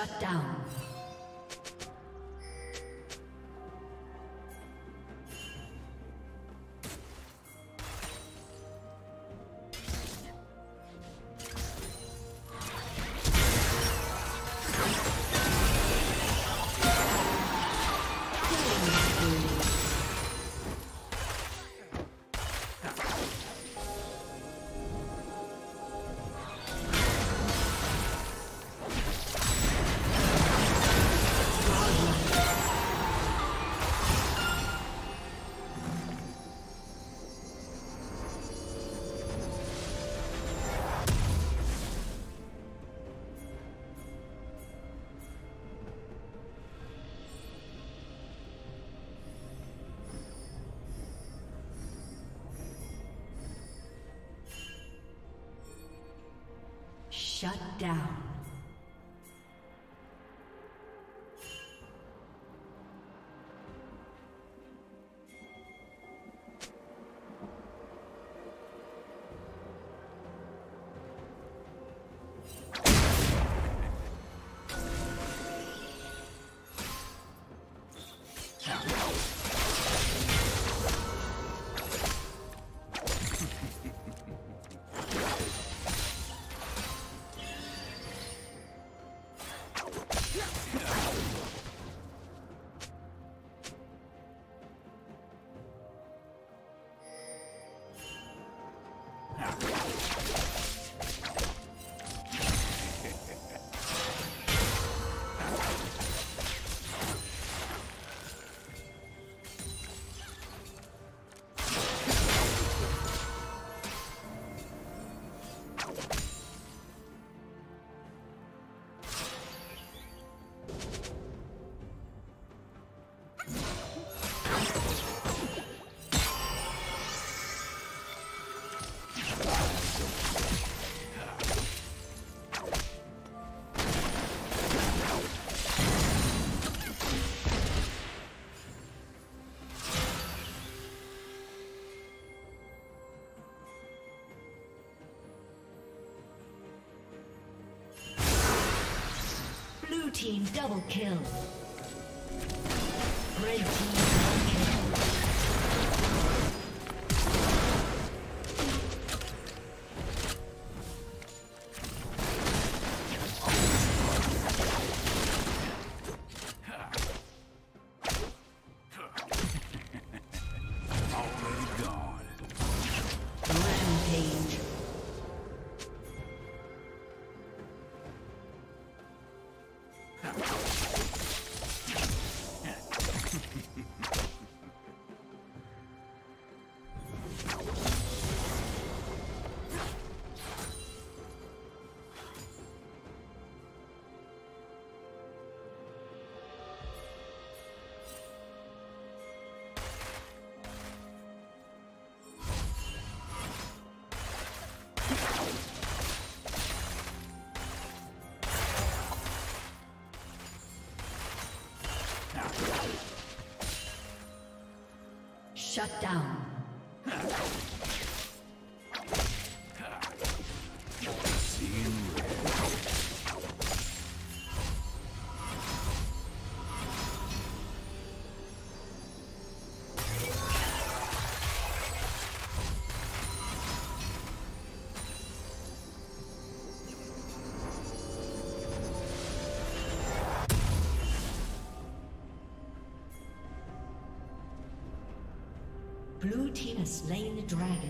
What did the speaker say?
Shut down. Shut down. Blue team double kill. Red team Shut down. Slain the dragon.